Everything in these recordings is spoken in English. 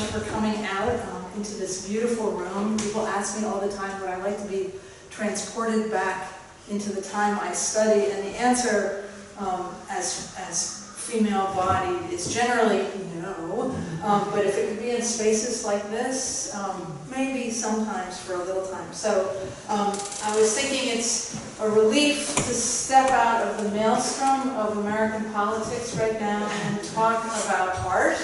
much for coming out um, into this beautiful room. People ask me all the time, would I like to be transported back into the time I study, And the answer, um, as, as female bodied, is generally no. Um, but if it could be in spaces like this, um, maybe sometimes for a little time. So um, I was thinking it's a relief to step out of the maelstrom of American politics right now and talk about art.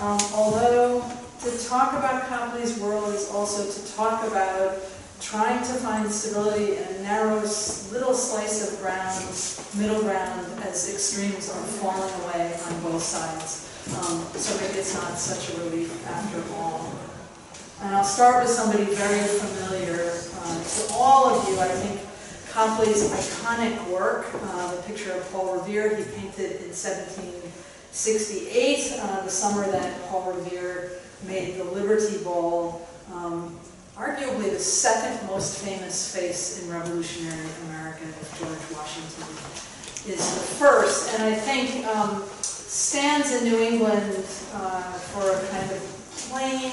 Um, although to talk about Copley's world is also to talk about trying to find stability in a narrow little slice of ground, middle ground, as extremes are falling away on both sides. Um, so maybe it's not such a relief after all. And I'll start with somebody very familiar uh, to all of you. I think Copley's iconic work, uh, the picture of Paul Revere, he painted in 1768, uh, the summer that Paul Revere made the Liberty Bowl, um, arguably the second most famous face in revolutionary America, George Washington is the first. And I think um, stands in New England uh, for a kind of plain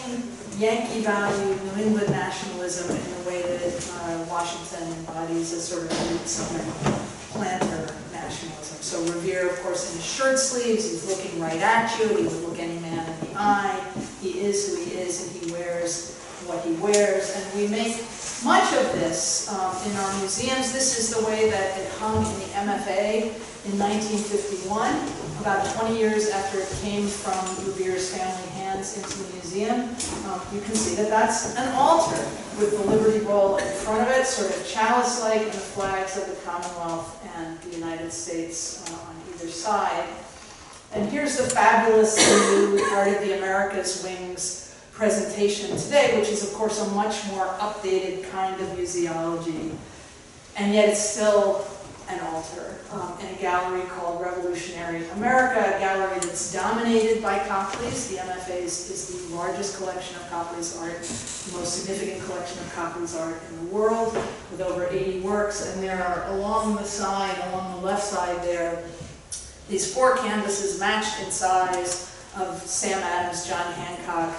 Yankee value, New England nationalism in the way that uh, Washington embodies a sort of Southern planter nationalism. So Revere, of course, in his shirt sleeves, he's looking right at you, he would look any man in the eye, he is who he is, and he wears what he wears. And we make much of this um, in our museums. This is the way that it hung in the MFA in 1951, about 20 years after it came from Revere's family hands into the museum. Um, you can see that that's an altar with the Liberty Bowl in front of it, sort of chalice-like, and the flags of the Commonwealth and the United States uh, on either side. And here's the fabulous new of the Americas Wings presentation today, which is of course a much more updated kind of museology, and yet it's still an altar um, in a gallery called Revolutionary America, a gallery that's dominated by Copley's. The MFA is, is the largest collection of Copley's art, the most significant collection of Copley's art in the world, with over 80 works, and there are along the side, along the left side there, these four canvases matched in size of Sam Adams, John Hancock,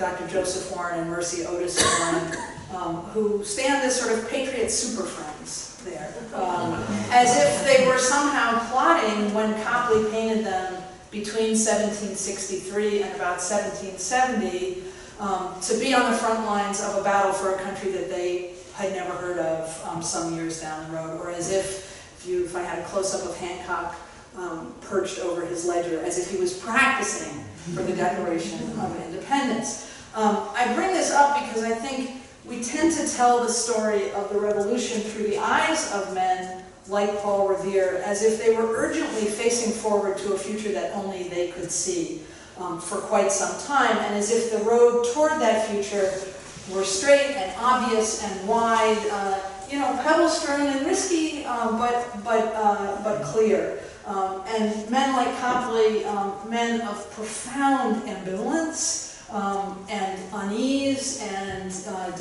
Dr. Joseph Warren and Mercy Otis Warren, um, who stand as sort of patriot super friends there, um, as if they were somehow plotting when Copley painted them between 1763 and about 1770 um, to be on the front lines of a battle for a country that they had never heard of um, some years down the road, or as if, if, you, if I had a close-up of Hancock um, perched over his ledger, as if he was practicing for the Declaration of Independence. Um, I bring this up because I think we tend to tell the story of the revolution through the eyes of men like Paul Revere as if they were urgently facing forward to a future that only they could see um, for quite some time, and as if the road toward that future were straight and obvious and wide, uh, you know, pebble-strewn and risky, um, but, but, uh, but clear. Um, and men like Copley, um, men of profound ambivalence,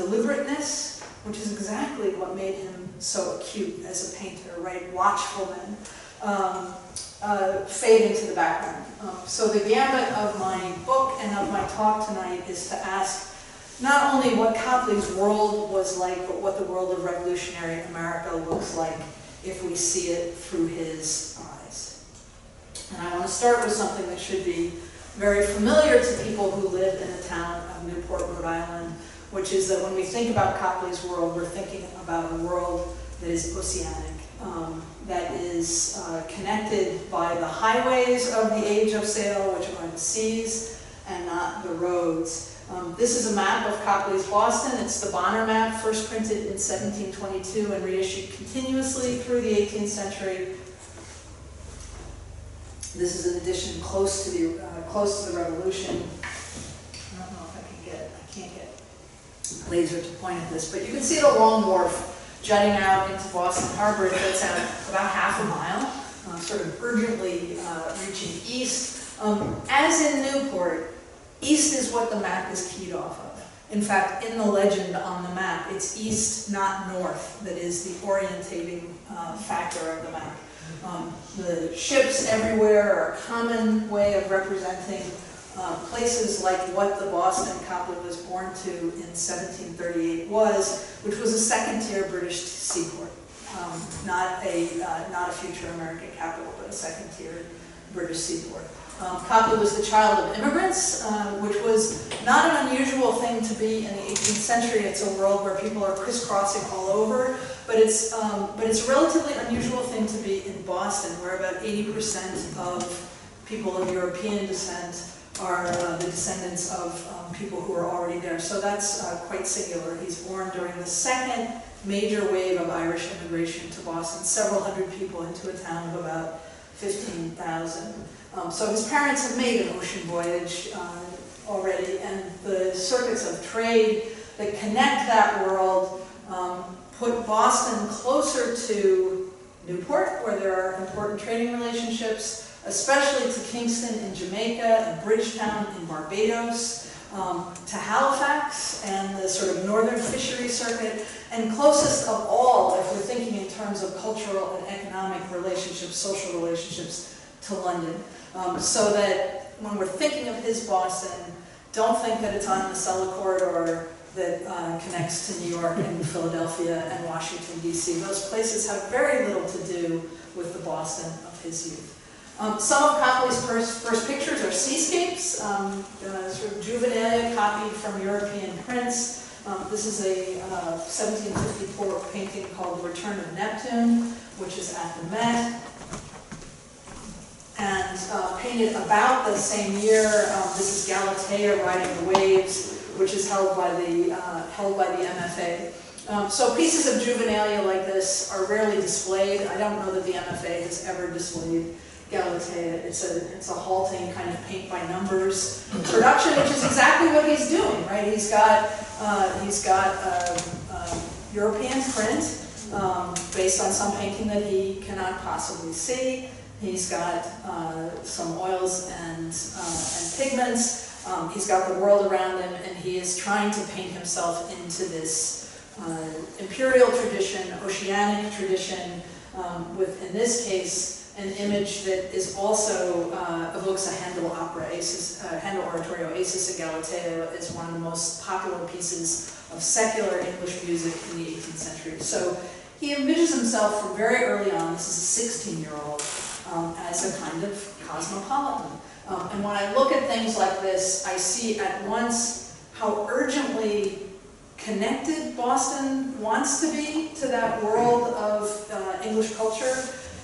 deliberateness, which is exactly what made him so acute as a painter, right? Watchfulness, um, uh, fade into the background. Um, so the gambit of my book and of my talk tonight is to ask not only what Copley's world was like, but what the world of revolutionary America looks like if we see it through his eyes. And I want to start with something that should be very familiar to people who live in the town of Newport, Rhode Island, which is that when we think about Copley's world, we're thinking about a world that is oceanic, um, that is uh, connected by the highways of the age of sail, which are the seas and not the roads. Um, this is a map of Copley's Boston. It's the Bonner map, first printed in 1722 and reissued continuously through the 18th century this is an edition close to the uh, close to the Revolution. I don't know if I can get I can't get laser to point at this, but you can see the long wharf jutting out into Boston Harbor. Gets out about half a mile, uh, sort of urgently uh, reaching east. Um, as in Newport, east is what the map is keyed off of. In fact, in the legend on the map, it's east, not north, that is the orientating uh, factor of the map. Um, the ships everywhere are a common way of representing uh, places like what the Boston Copley was born to in 1738 was, which was a second-tier British seaport. Um, not a uh, not a future American capital, but a second-tier British seaport. Um, was the child of immigrants, uh, which was not an unusual thing to be in the 18th century. It's a world where people are crisscrossing all over, but it's, um, but it's a relatively unusual thing to be in Boston, where about 80% of people of European descent are uh, the descendants of um, people who are already there. So that's uh, quite singular. He's born during the second major wave of Irish immigration to Boston, several hundred people into a town of about 15,000. Um, so his parents have made an ocean voyage uh, already, and the circuits of trade that connect that world um, put Boston closer to Newport, where there are important trading relationships, especially to Kingston in Jamaica and Bridgetown in Barbados, um, to Halifax and the sort of northern fishery circuit, and closest of all, if we're thinking in terms of cultural and economic relationships, social relationships, to London. Um, so that when we're thinking of his Boston, don't think that it's on the Acela corridor that uh, connects to New York and Philadelphia and Washington, D.C. Those places have very little to do with the Boston of his youth. Um, some of Copley's first, first pictures are seascapes, um, uh, sort of juvenilia copied from European prints. Um, this is a uh, 1754 painting called Return of Neptune, which is at the Met and uh, painted about the same year. Um, this is Galatea riding the waves, which is held by the uh, held by the MFA. Um, so pieces of juvenilia like this are rarely displayed. I don't know that the MFA has ever displayed Galatea. It's a it's a halting kind of paint by numbers production, which is exactly what he's doing, right? He's got uh, he's got a, um, European print um, based on some painting that he cannot possibly see. He's got uh, some oils and, uh, and pigments. Um, he's got the world around him, and he is trying to paint himself into this uh, imperial tradition, oceanic tradition, um, with, in this case, an image that is also uh, evokes a Handel opera. Acis, uh, Handel oratorio, Acis and Galatea, is one of the most popular pieces of secular English music in the 18th century. So he envisions himself from very early on, this is a 16-year-old, um, as a kind of cosmopolitan. Um, and when I look at things like this, I see at once how urgently connected Boston wants to be to that world of uh, English culture,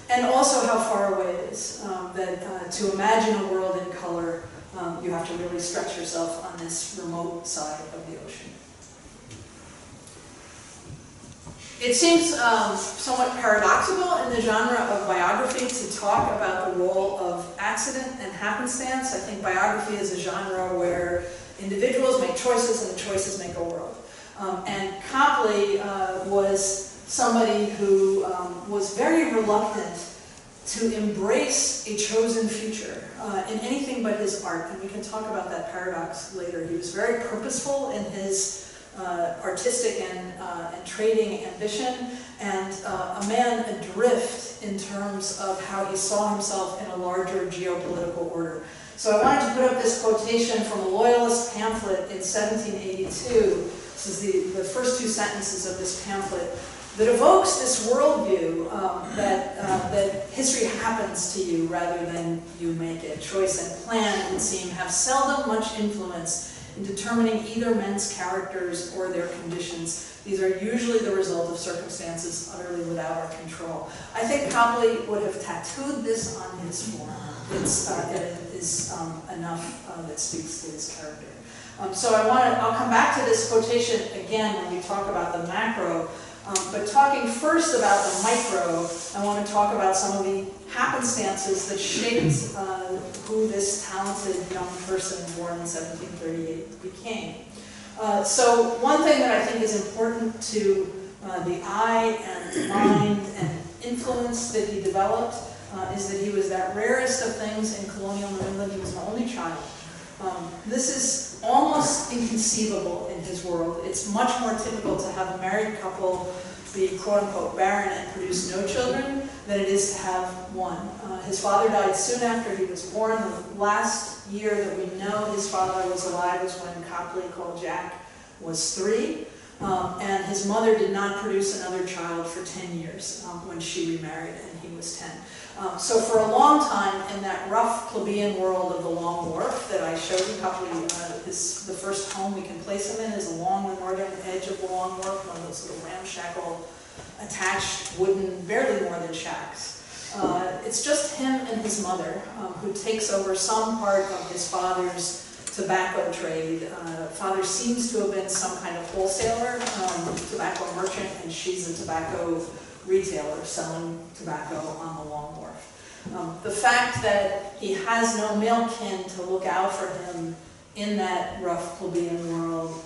and also how far away it is. Um, that uh, to imagine a world in color, um, you have to really stretch yourself on this remote side of the ocean. It seems um, somewhat paradoxical in the genre of biography to talk about the role of accident and happenstance. I think biography is a genre where individuals make choices and the choices make a world. Um, and Copley uh, was somebody who um, was very reluctant to embrace a chosen future uh, in anything but his art. And we can talk about that paradox later. He was very purposeful in his uh, artistic and, uh, and trading ambition, and uh, a man adrift in terms of how he saw himself in a larger geopolitical order. So I wanted to put up this quotation from a Loyalist pamphlet in 1782. This is the, the first two sentences of this pamphlet that evokes this worldview um, that, uh, that history happens to you rather than you make it. Choice and plan, would seem, have seldom much influence in determining either men's characters or their conditions. These are usually the result of circumstances utterly without our control. I think Copley would have tattooed this on his form. It's, uh, it is um, enough uh, that speaks to his character. Um, so I want to, I'll come back to this quotation again when we talk about the macro, um, but talking first about the micro, I want to talk about some of the happenstances that shaped uh, who this talented young person born in 1738 became. Uh, so one thing that I think is important to uh, the eye and mind and influence that he developed uh, is that he was that rarest of things in colonial New England. He was an only child. Um, this is almost inconceivable in his world. It's much more typical to have a married couple be quote-unquote barren and produce no children than it is to have one. Uh, his father died soon after he was born. The last year that we know his father was alive was when Copley called Jack was three. Um, and his mother did not produce another child for 10 years um, when she remarried and he was 10. Um, so for a long time in that rough plebeian world of the Long Wharf that I showed you, Copley, uh, his, the first home we can place him in is along the northern edge of the Long Wharf, one of those little ramshackle attached wooden, barely more than shacks. Uh, it's just him and his mother um, who takes over some part of his father's tobacco trade. Uh, father seems to have been some kind of wholesaler, um, tobacco merchant, and she's a tobacco retailer selling tobacco on the Long Wharf. Um, the fact that he has no male kin to look out for him in that rough plebeian world,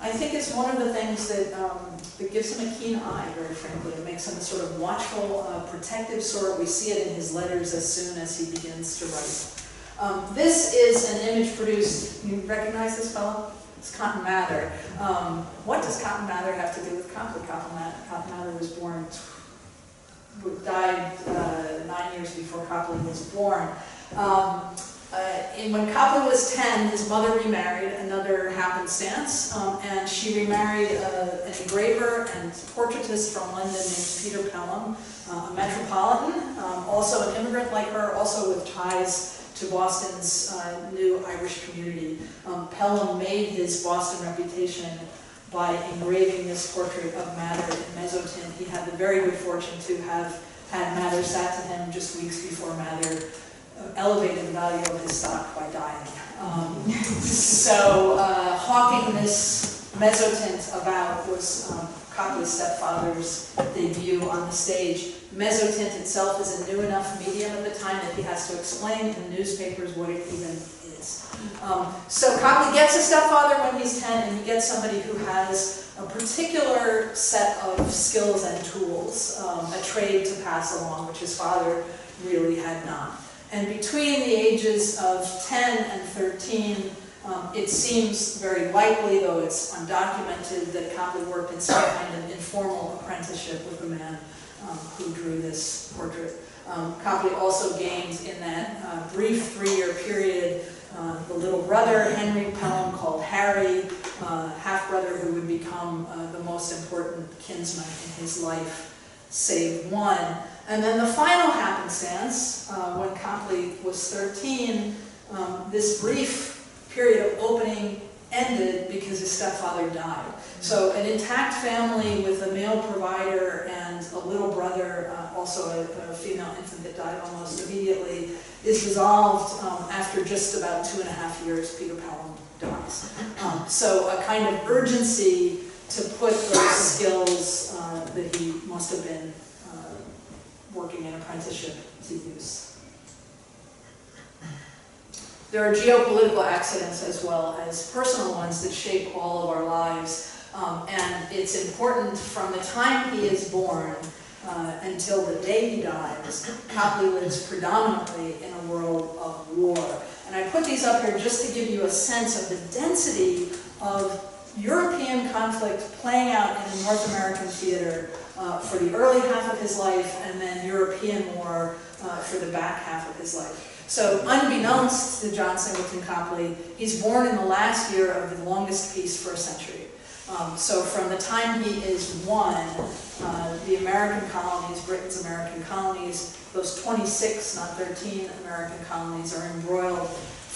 I think is one of the things that, um, that gives him a keen eye, very frankly. It makes him a sort of watchful, uh, protective sort. We see it in his letters as soon as he begins to write. Um, this is an image produced, you recognize this fellow? It's Cotton Mather. Um, what does Cotton Mather have to do with Copley? Cotton Mather was born, died uh, nine years before Copley was born. Um, uh, and when Copley was 10, his mother remarried, another happenstance, um, and she remarried uh, an engraver and portraitist from London named Peter Pelham, uh, a metropolitan, um, also an immigrant like her, also with ties to Boston's uh, new Irish community. Um, Pelham made his Boston reputation by engraving this portrait of Mather in mezzotint. He had the very good fortune to have had Mather sat to him just weeks before Mather uh, elevated the value of his stock by dying. Um, so uh, hawking this mezzotint about was um, stepfather's debut on the stage. Mezzotint itself is a new enough medium at the time that he has to explain in newspapers what it even is. Um, so Copley gets a stepfather when he's 10 and he gets somebody who has a particular set of skills and tools, um, a trade to pass along, which his father really had not. And between the ages of 10 and 13, um, it seems very likely, though it's undocumented, that Copley worked in some kind of informal apprenticeship with the man um, who drew this portrait. Um, Copley also gained in that uh, brief three-year period uh, the little brother, Henry Pelham, called Harry, uh, half-brother who would become uh, the most important kinsman in his life, save one. And then the final happenstance, uh, when Copley was 13, um, this brief period of opening ended because his stepfather died. So an intact family with a male provider and a little brother, uh, also a, a, female infant that died almost immediately, is resolved um, after just about two and a half years Peter Pelham dies. Um, so a kind of urgency to put those skills uh, that he must have been uh, working in apprenticeship to use. There are geopolitical accidents as well as personal ones that shape all of our lives. Um, and it's important from the time he is born uh, until the day he dies, Copley lives predominantly in a world of war. And I put these up here just to give you a sense of the density of European conflict playing out in the North American theater uh, for the early half of his life and then European war uh, for the back half of his life. So unbeknownst to John Singleton Copley, he's born in the last year of the longest peace for a century. Um, so from the time he is one, uh, the American colonies, Britain's American colonies, those 26, not 13 American colonies are embroiled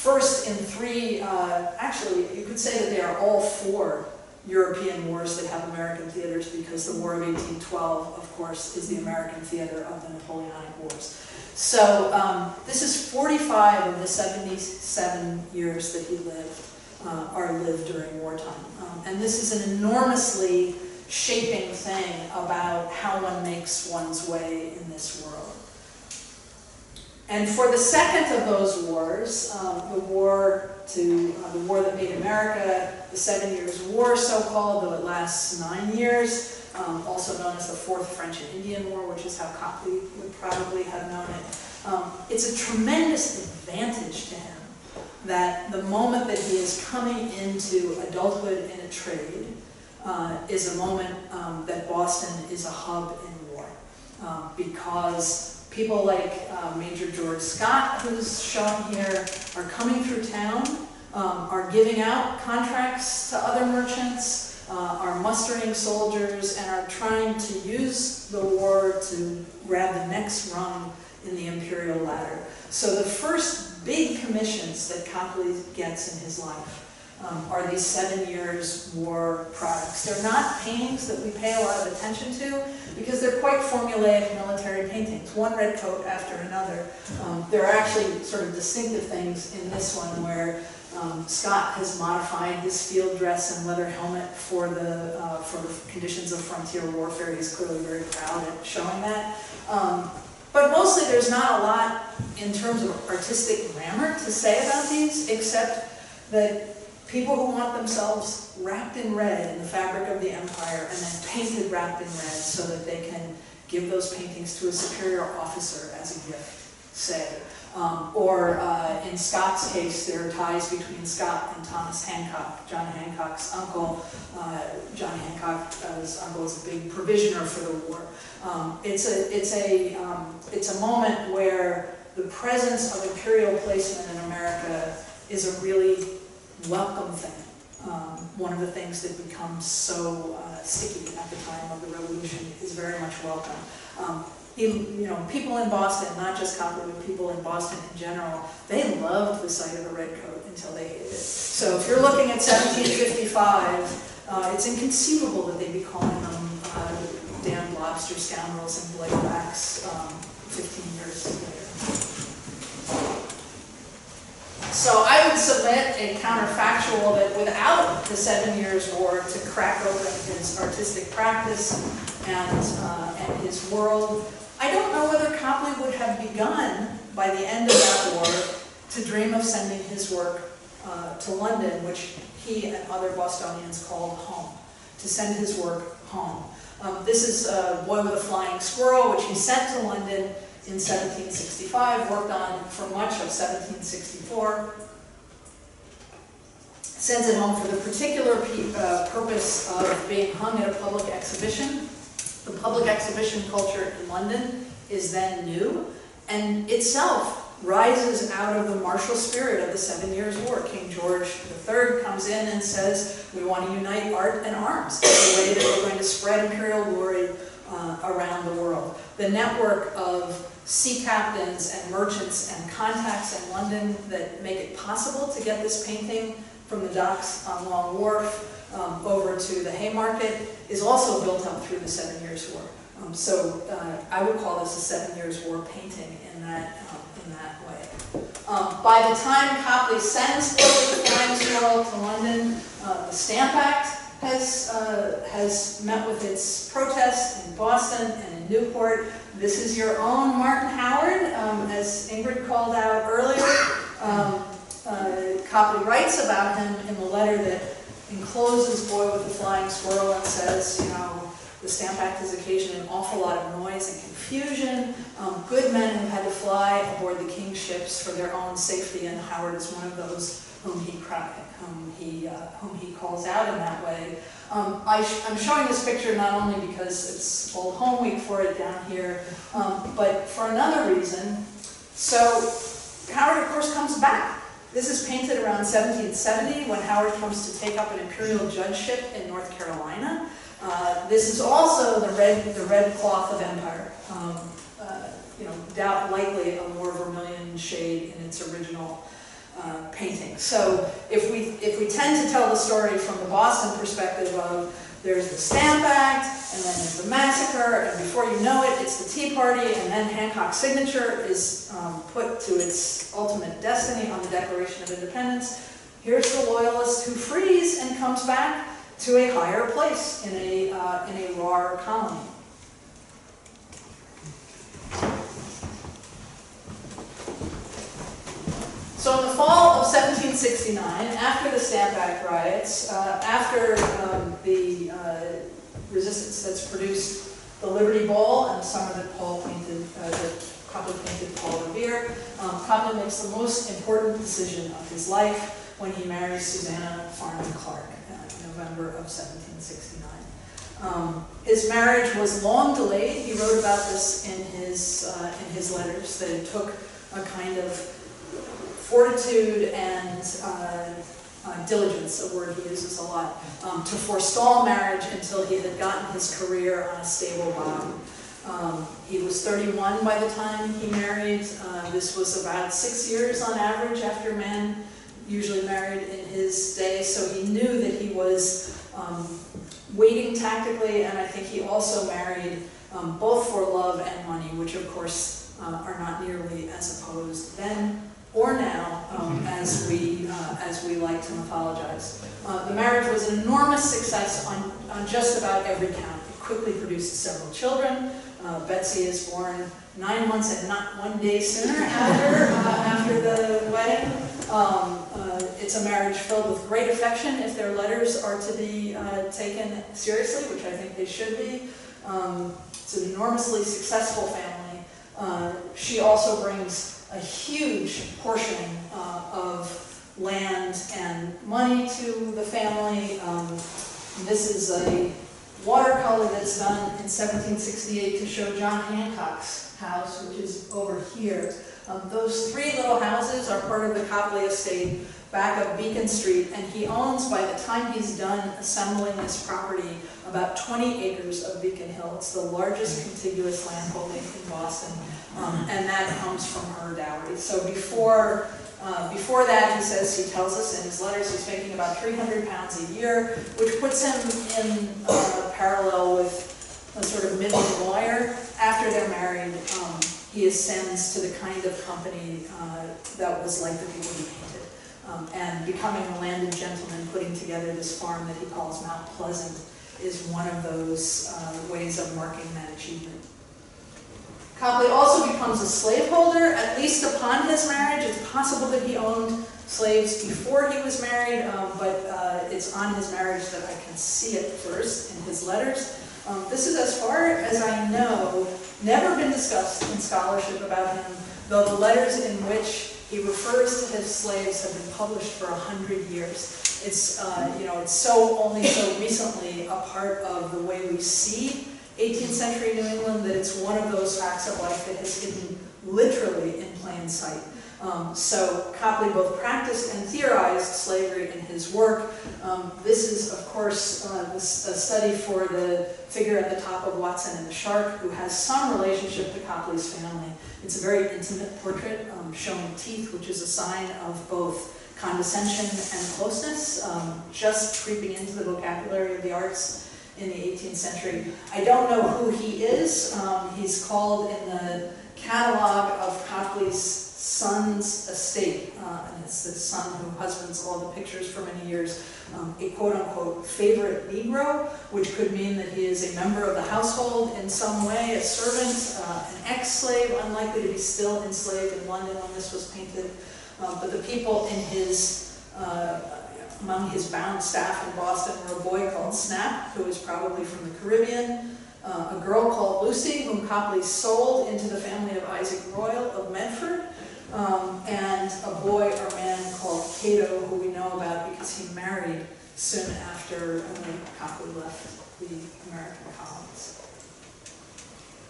first in three, uh, actually you could say that they are all four European wars that have American theaters because the War of 1812, of course, is the American theater of the Napoleonic Wars. So um, this is 45 of the 77 years that he lived, uh, or lived during wartime. Um, and this is an enormously shaping thing about how one makes one's way in this world. And for the second of those wars, um, the war to uh, the war that made America, the Seven Years' War, so-called, though it lasts nine years, um, also known as the Fourth French and Indian War, which is how Copley would probably have known it. Um, it's a tremendous advantage to him that the moment that he is coming into adulthood in a trade uh, is a moment um, that Boston is a hub in war. Um, because people like uh, Major George Scott, who's shown here, are coming through town, um, are giving out contracts to other merchants, uh, are mustering soldiers, and are trying to use the war to grab the next rung in the imperial ladder. So the first big commissions that Copley gets in his life um, are these seven years war products. They're not paintings that we pay a lot of attention to because they're quite formulaic military paintings, one red coat after another. Um, there are actually sort of distinctive things in this one where um, Scott has modified his field dress and leather helmet for the, uh, for conditions of frontier warfare. He's clearly very proud at showing that. Um, but mostly there's not a lot in terms of artistic grammar to say about these, except that people who want themselves wrapped in red in the fabric of the empire and then painted wrapped in red so that they can give those paintings to a superior officer as a gift, say. Um, or uh, in Scott's case, there are ties between Scott and Thomas Hancock, John Hancock's uncle. Uh, John Hancock's uncle was a big provisioner for the war. Um, it's, a, it's, a, um, it's a moment where the presence of imperial placement in America is a really welcome thing. Um, one of the things that becomes so uh, sticky at the time of the revolution is very much welcome. Um, you know, people in Boston, not just but people in Boston in general, they loved the sight of a red coat until they hated it. So if you're looking at 1755, uh, it's inconceivable that they'd be calling scoundrels and bloody backs um, 15 years later. So I would submit a counterfactual that without the Seven Years' War to crack open his artistic practice and, uh, and his world, I don't know whether Copley would have begun by the end of that war to dream of sending his work uh, to London, which he and other Bostonians called home, to send his work home. Um, this is uh, Boy with a Flying Squirrel, which he sent to London in 1765, worked on for much of 1764. Sends it home for the particular uh, purpose of being hung at a public exhibition. The public exhibition culture in London is then new, and itself rises out of the martial spirit of the Seven Years' War. King George III comes in and says, we want to unite art and arms in a way that we're going to spread imperial glory uh, around the world. The network of sea captains and merchants and contacts in London that make it possible to get this painting from the docks on Long Wharf um, over to the Haymarket is also built up through the Seven Years' War. Um, so uh, I would call this a Seven Years' War painting in that Um, by the time Copley sends the Flying Squirrel to London, uh, the Stamp Act has, uh, has met with its protest in Boston and in Newport. This is your own Martin Howard, um, as Ingrid called out earlier. Um, uh, Copley writes about him in the letter that encloses Boy with the Flying Squirrel and says, you know, the Stamp Act has occasioned an awful lot of noise and confusion. Um, good men have had to fly aboard the king's ships for their own safety, and Howard is one of those whom he, whom he, uh, whom he calls out in that way. Um, I am showing this picture not only because it's Old Home Week for it down here, um, but for another reason. So Howard, of course, comes back. This is painted around 1770 when Howard comes to take up an imperial judgeship in North Carolina. Uh, this is also the red, the red cloth of empire. Um, uh, you know, doubt likely a more vermilion shade in its original uh, painting. So if we, if we tend to tell the story from the Boston perspective of there's the Stamp Act, and then there's the massacre, and before you know it, it's the Tea Party, and then Hancock's signature is um, put to its ultimate destiny on the Declaration of Independence. Here's the loyalist who frees and comes back to a higher place in a, uh, in a RAR colony. So in the fall of 1769, after the Stamp Act riots, uh, after um, the uh, resistance that's produced the Liberty Bowl and the summer that Paul painted, uh, that Copley painted Paul Revere. Um, makes the most important decision of his life when he marries Susanna Farnum Clarke November of 1769. Um, his marriage was long delayed. He wrote about this in his, uh, in his letters, that it took a kind of fortitude and uh, uh, diligence, a word he uses a lot, um, to forestall marriage until he had gotten his career on a stable bottom. Um, he was 31 by the time he married. Uh, this was about six years on average after men usually married in his day, so he knew that he was um, waiting tactically, and I think he also married um, both for love and money, which of course uh, are not nearly as opposed then or now, um, mm-hmm. as we uh, as we like to mythologize. Uh, the marriage was an enormous success on, on just about every count. It quickly produced several children. Uh, Betsy is born nine months and not one day sooner after uh, after the wedding. Um, uh, it's a marriage filled with great affection if their letters are to be uh, taken seriously, which I think they should be. Um, it's an enormously successful family. Uh, she also brings a huge portion uh, of land and money to the family. Um, this is a watercolor that's done in 1768 to show John Hancock's house, which is over here. Um, those three little houses are part of the Copley estate back of Beacon Street, and he owns, by the time he's done assembling this property, about 20 acres of Beacon Hill. It's the largest contiguous landholding in Boston, um, and that comes from her dowry. So before uh, before that, he says, he tells us in his letters, he's making about 300 pounds a year, which puts him in uh, parallel with a sort of middle lawyer. After they're married, um, he ascends to the kind of company uh, that was like the people he painted. Um, and becoming a landed gentleman, putting together this farm that he calls Mount Pleasant, is one of those uh, ways of marking that achievement. Copley also becomes a slaveholder, at least upon his marriage. It's possible that he owned slaves before he was married, um, but uh, it's on his marriage that I can see it first in his letters. Um, this is, as far as I know, never been discussed in scholarship about him, though the letters in which he refers to his slaves have been published for a hundred years. It's, uh, you know, it's so only so recently a part of the way we see 18th century New England that it's one of those facts of life that has hidden literally in plain sight. Um, so Copley both practiced and theorized slavery in his work. Um, this is, of course, uh, a study for the figure at the top of Watson and the Shark, who has some relationship to Copley's family. It's a very intimate portrait um, showing teeth, which is a sign of both condescension and closeness, um, just creeping into the vocabulary of the arts in the 18th century. I don't know who he is. Um, he's called in the catalog of Copley's son's estate, uh, and it's the son who husbands all the pictures for many years, um, a quote-unquote favorite Negro, which could mean that he is a member of the household in some way, a servant, uh, an ex-slave, unlikely to be still enslaved in London when this was painted. Uh, but the people in his uh, among his bound staff in Boston were a boy called Snap, who is probably from the Caribbean, uh, a girl called Lucy, whom Copley sold into the family of Isaac Royall of Medford, um, and a boy or man called Cato, who we know about because he married soon after uh, Copley left the American colonies.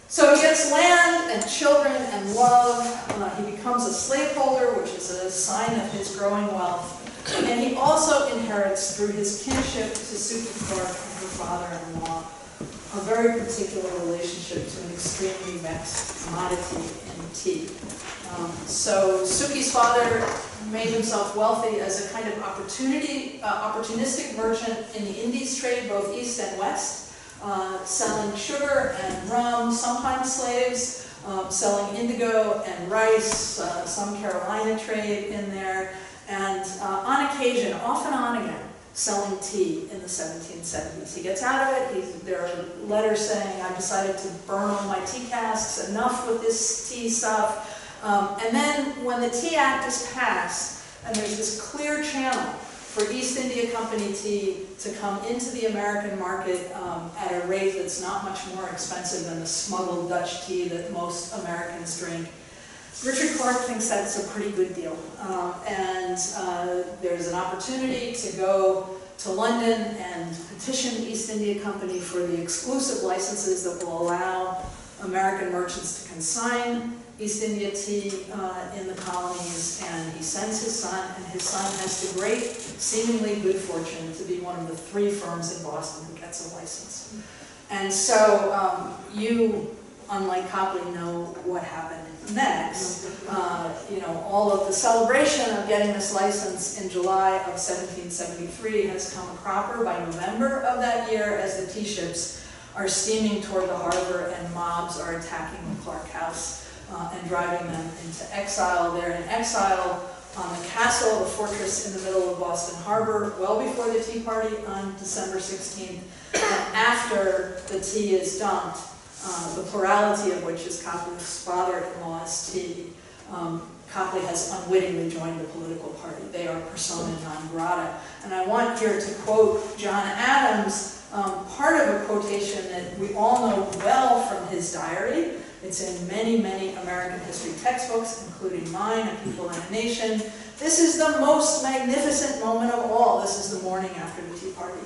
So he gets land and children and love. Uh, he becomes a slaveholder, which is a sign of his growing wealth. And he also inherits through his kinship to Suki her father-in-law a very particular relationship to an extremely vexed commodity in tea. Um, so Suki's father made himself wealthy as a kind of opportunity, uh, opportunistic merchant in the Indies trade, both east and west, uh, selling sugar and rum, sometimes slaves, um, selling indigo and rice, uh, some Carolina trade in there, and uh, on occasion, off and on again, selling tea in the 1770s. He gets out of it, He's, there are letters saying, I've decided to burn all my tea casks, enough with this tea stuff. Um, and then when the Tea Act is passed, and there's this clear channel for East India Company tea to come into the American market um, at a rate that's not much more expensive than the smuggled Dutch tea that most Americans drink. Richard Clarke thinks that's a pretty good deal. Um, and uh, there's an opportunity to go to London and petition the East India Company for the exclusive licenses that will allow American merchants to consign East India tea uh, in the colonies, and he sends his son, and his son has the great, seemingly good fortune to be one of the three firms in Boston who gets a license. And so um, you, unlike Copley, know what happened next. Uh, you know, all of the celebration of getting this license in July of 1773 has come proper by November of that year as the tea ships are steaming toward the harbor and mobs are attacking the Clarke House uh, and driving them into exile. They're in exile on the castle, the fortress in the middle of Boston Harbor, well before the Tea Party on December 16th. And after the tea is dumped, uh, the plurality of which is Copley's father-in-law's tea, um, Copley has unwittingly joined the political party. They are persona non grata. And I want here to quote John Adams, um, part of a quotation that we all know well from his diary. It's in many, many American history textbooks, including mine, A People and a Nation. This is the most magnificent moment of all. This is the morning after the Tea Party.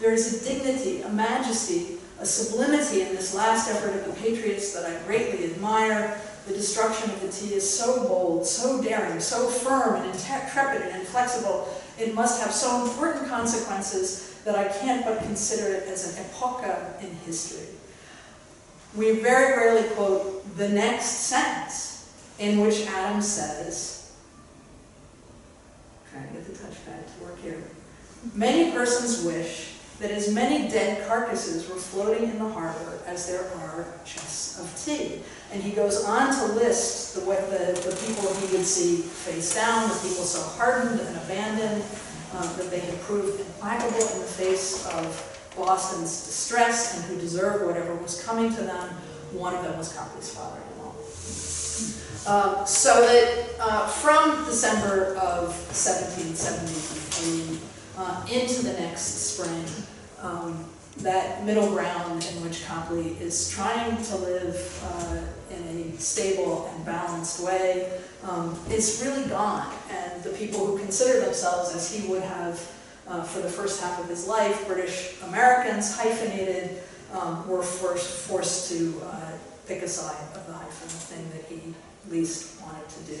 There is a dignity, a majesty, a sublimity in this last effort of the Patriots that I greatly admire. The destruction of the tea is so bold, so daring, so firm and intrepid and inflexible. It must have so important consequences that I can't but consider it as an epocha in history. We very rarely quote the next sentence in which Adams says, trying to get the touchpad to work here, many persons wish that as many dead carcasses were floating in the harbor as there are chests of tea. And he goes on to list the, the, the people he would see face down, the people so hardened and abandoned um, that they had proved implacable in the face of Boston's distress and who deserved whatever was coming to them. One of them was Copley's father-in-law. Um, so that uh, from December of 1773 uh, into the next spring, um, that middle ground in which Copley is trying to live uh, in a stable and balanced way um, is really gone. And the people who consider themselves, as he would have uh, for the first half of his life, British Americans, hyphenated, um, were forced, forced to uh, pick a side of the hyphen, the thing that he least wanted to do.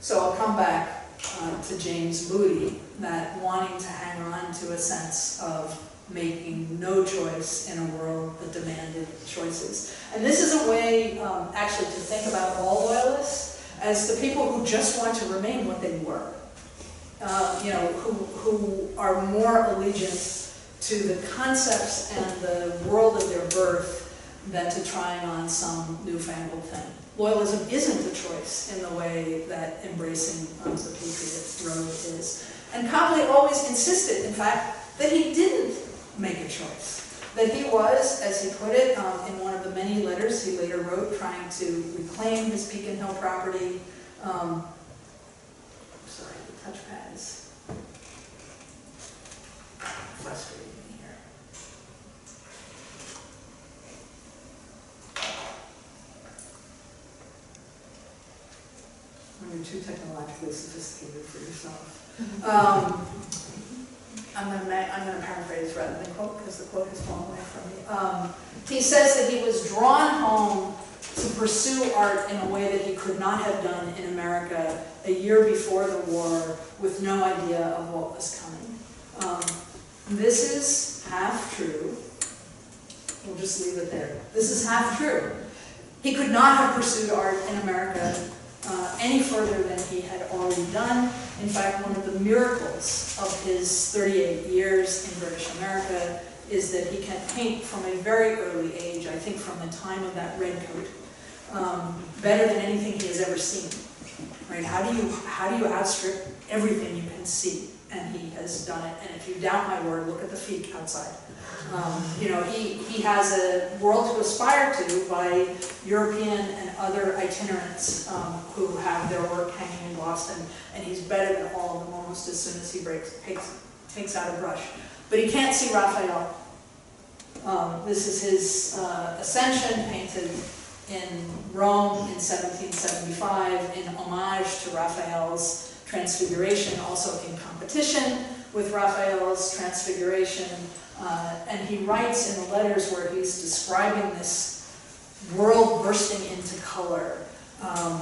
So I'll come back uh, to James Moody, that wanting to hang on to a sense of making no choice in a world that demanded choices. And this is a way, um, actually, to think about all loyalists as the people who just want to remain what they were. Uh, you know, who, who are more allegiant to the concepts and the world of their birth than to trying on some newfangled thing. Loyalism isn't a choice in the way that embracing um, the Patriot road is. And Copley always insisted, in fact, that he didn't make a choice. That he was, as he put it um, in one of the many letters he later wrote, trying to reclaim his Beacon Hill property. Um, sorry, the touchpad. You're too technologically sophisticated for yourself. Um, I'm going to I'm going to paraphrase rather than quote because the quote has fallen away from me. Um, he says that he was drawn home to pursue art in a way that he could not have done in America a year before the war with no idea of what was coming. Um, this is half true. We'll just leave it there. This is half true. He could not have pursued art in America uh, any further than he had already done. In fact, one of the miracles of his 38 years in British America is that he can paint from a very early age, I think from the time of that red coat, um, better than anything he has ever seen. Right? How do you how do you outstrip everything you can see? And he has done it. And if you doubt my word, look at the Feke outside. Um, you know, he, he has a world to aspire to by European and other itinerants um, who have their work hanging in Boston, and he's better than all of them almost as soon as he breaks, takes, takes out a brush. But he can't see Raphael. Um, this is his uh, Ascension, painted in Rome in 1775 in homage to Raphael's Transfiguration, also in competition with Raphael's Transfiguration. Uh, and he writes in the letters where he's describing this world bursting into color, um,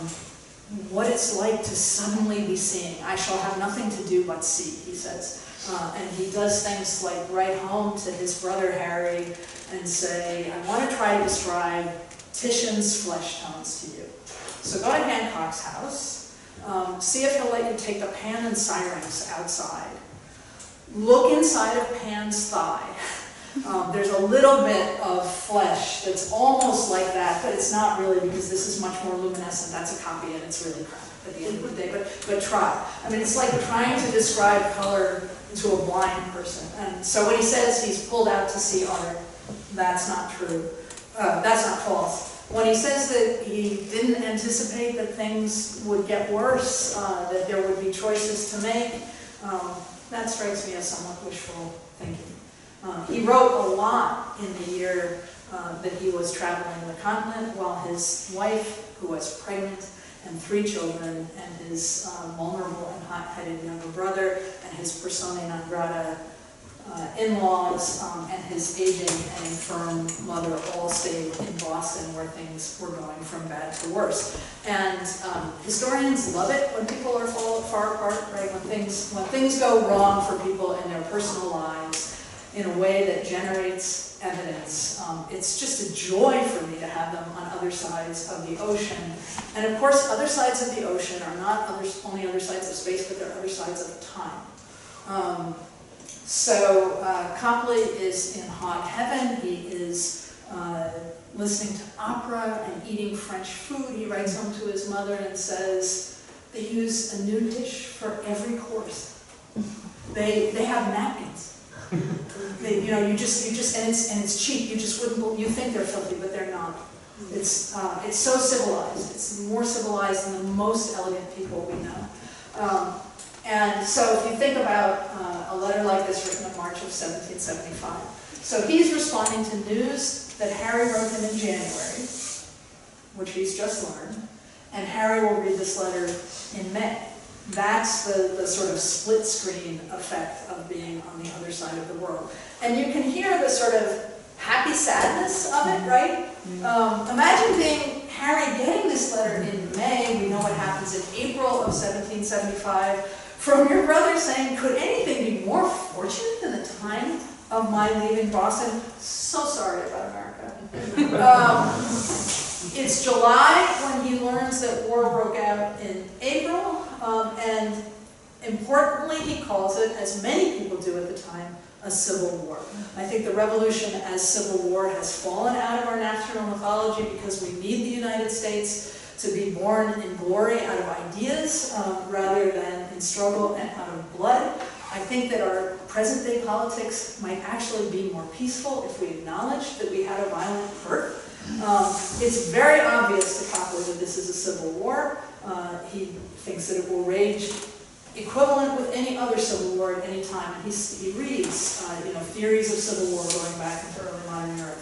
what it's like to suddenly be seeing. I shall have nothing to do but see, he says. Uh, and he does things like write home to his brother Harry and say, I want to try to describe Titian's flesh tones to you. So go to Hancock's house, um, see if he'll let you take the pan and syrinx outside. Look inside of Pan's thigh. Um, there's a little bit of flesh that's almost like that, but it's not really because this is much more luminescent. That's a copy and it's really crap at the end of the day, but, but try. I mean, it's like trying to describe color to a blind person. And so when he says he's pulled out to see art, that's not true. Uh, that's not false. When he says that he didn't anticipate that things would get worse, uh, that there would be choices to make, um, that strikes me as somewhat wishful thinking. Uh, he wrote a lot in the year uh, that he was traveling the continent while his wife, who was pregnant, and three children, and his uh, vulnerable and hot-headed younger brother, and his persona non grata in-laws, um, and his aging and infirm mother all stayed in Boston where things were going from bad to worse. And um, historians love it when people are fall, far apart, right? When things, when things go wrong for people in their personal lives in a way that generates evidence. Um, it's just a joy for me to have them on other sides of the ocean. And of course, other sides of the ocean are not other, only other sides of space, but they're other sides of time. So uh, Copley is in hot heaven. He is uh, listening to opera and eating French food. He writes home to his mother and says, they use a new dish for every course. They, they have napkins. They, you know, you just, you just, and it's, and it's cheap. You just wouldn't, you think they're filthy, but they're not. It's, uh, it's so civilized. It's more civilized than the most elegant people we know. Um, and so if you think about uh, a letter like this written in March of 1775, so he's responding to news that Harry wrote him in January, which he's just learned, and Harry will read this letter in May. That's the, the sort of split screen effect of being on the other side of the world. And you can hear the sort of happy sadness of it, right? Um, imagine being Harry getting this letter in May, we know what happens in April of 1775, from your brother saying, could anything be more fortunate than the time of my leaving Boston? So sorry about America. um, it's July when he learns that war broke out in April, um, and importantly, he calls it, as many people do at the time, a civil war. I think the revolution as civil war has fallen out of our national mythology because we need the United States to be born in glory out of ideas um, rather than in struggle and out of blood. I think that our present day politics might actually be more peaceful if we acknowledge that we had a violent birth. Um, it's very obvious to Copley that this is a civil war. Uh, he thinks that it will rage equivalent with any other civil war at any time. And he reads uh, you know, theories of civil war going back into early modern Europe.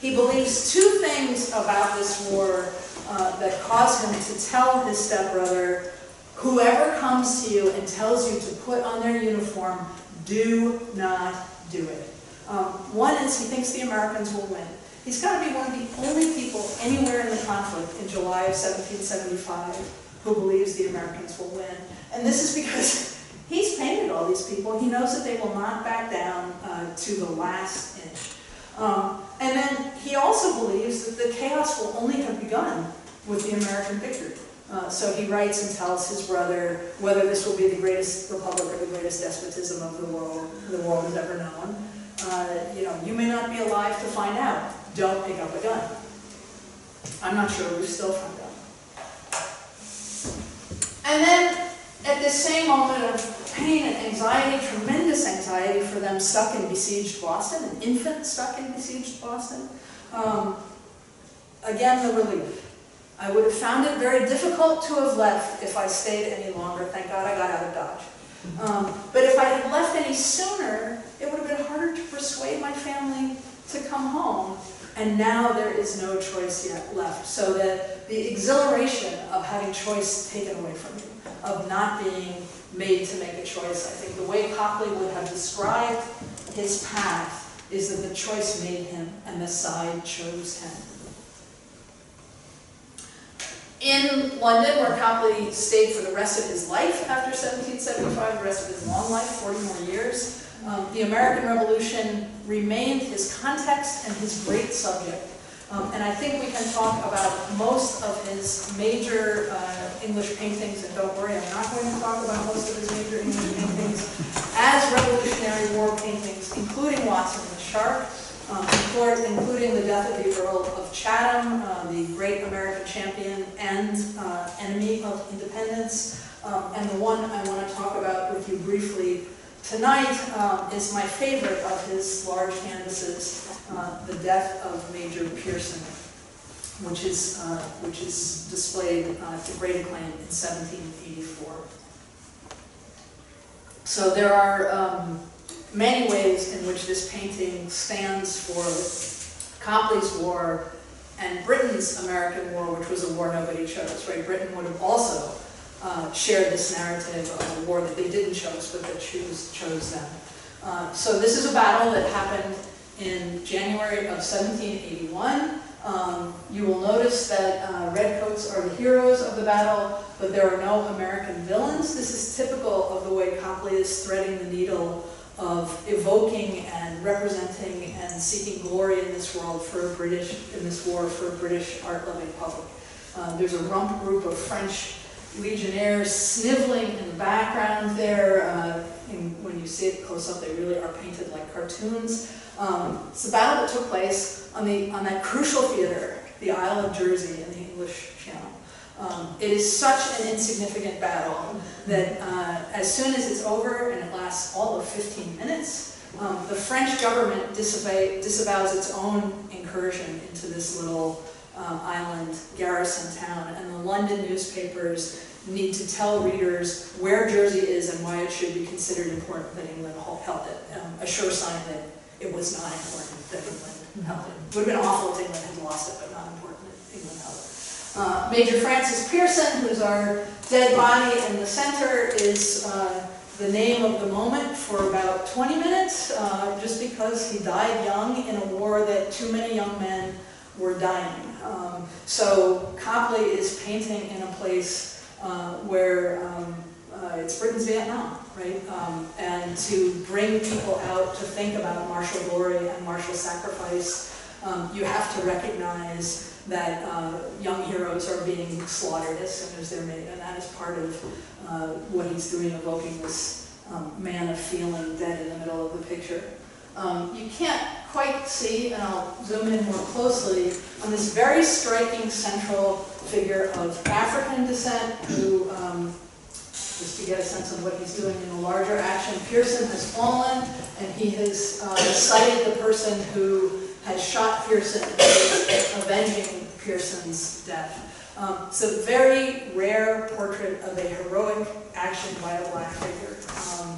He believes two things about this war uh, that caused him to tell his stepbrother, whoever comes to you and tells you to put on their uniform, do not do it. Um, one is he thinks the Americans will win. He's got to be one of the only people anywhere in the conflict in July of 1775 who believes the Americans will win. And this is because he's painted all these people. He knows that they will not back down uh, to the last inch. Um, and then he also believes that the chaos will only have begun with the American victory. Uh, so he writes and tells his brother whether this will be the greatest republic or the greatest despotism of the world the world has ever known. Uh, you know, you may not be alive to find out. Don't pick up a gun. I'm not sure we still find out. And then at this same moment of pain and anxiety, tremendous anxiety for them stuck in besieged Boston, an infant stuck in besieged Boston. Um, again, the relief. I would have found it very difficult to have left if I stayed any longer. Thank God I got out of Dodge. Um, but if I had left any sooner, it would have been harder to persuade my family to come home. And now there is no choice yet left. So that the exhilaration of having choice taken away from you, of not being made to make a choice, I think the way Copley would have described his path is that the choice made him and the side chose him. In London, where Copley stayed for the rest of his life after 1775, the rest of his long life, 40 more years, um, the American Revolution remained his context and his great subject. Um, and I think we can talk about most of his major uh, English paintings, and don't worry, I'm not going to talk about most of his major English paintings as Revolutionary War paintings, including Watson the Shark, um, including the death of the Earl of Chatham, uh, the great American champion and uh, enemy of independence. Um, and the one I want to talk about with you briefly tonight um, is my favorite of his large canvases, uh, The Death of Major Peirson, which is, uh, which is displayed uh, to great acclaim in 1784. So there are um, many ways in which this painting stands for Copley's War and Britain's American War, which was a war nobody chose, right? Britain would have also uh, shared this narrative of a war that they didn't choose, but that choose, chose them. Uh, so this is a battle that happened in January of 1781. Um, you will notice that uh, redcoats are the heroes of the battle, but there are no American villains. This is typical of the way Copley is threading the needle of evoking and representing and seeking glory in this world for a British, in this war for a British art-loving public. Um, there's a rump group of French legionnaires sniveling in the background there. Uh, when you see it close up, they really are painted like cartoons. Um, it's a battle that took place on, the, on that crucial theater, the Isle of Jersey in the English Channel. Um, it is such an insignificant battle that uh, as soon as it's over, and it lasts all of 15 minutes, um, the French government disavows its own incursion into this little um, island garrison town, and the London newspapers need to tell readers where Jersey is and why it should be considered important that England held it. Um, a sure sign that it was not important that England held it. It would have been awful if England had lost it, but not important that England held it. Uh, Major Francis Peirson, who's our dead body in the center, is uh, the name of the moment for about 20 minutes, uh, just because he died young in a war that too many young men were dying. Um, so Copley is painting in a place uh, where um, uh, it's Britain's Vietnam, right? Um, and to bring people out to think about martial glory and martial sacrifice, um, you have to recognize that uh, young heroes are being slaughtered as soon as they're made, and that is part of uh, what he's doing, evoking this um, man of feeling dead in the middle of the picture. Um, you can't quite see, and I'll zoom in more closely, on this very striking central figure of African descent who, um, just to get a sense of what he's doing in the larger action, Peirson has fallen, and he has uh, cited the person who has shot Peirson avenging Peirson's death. Um, so very rare portrait of a heroic action by a black figure. Um,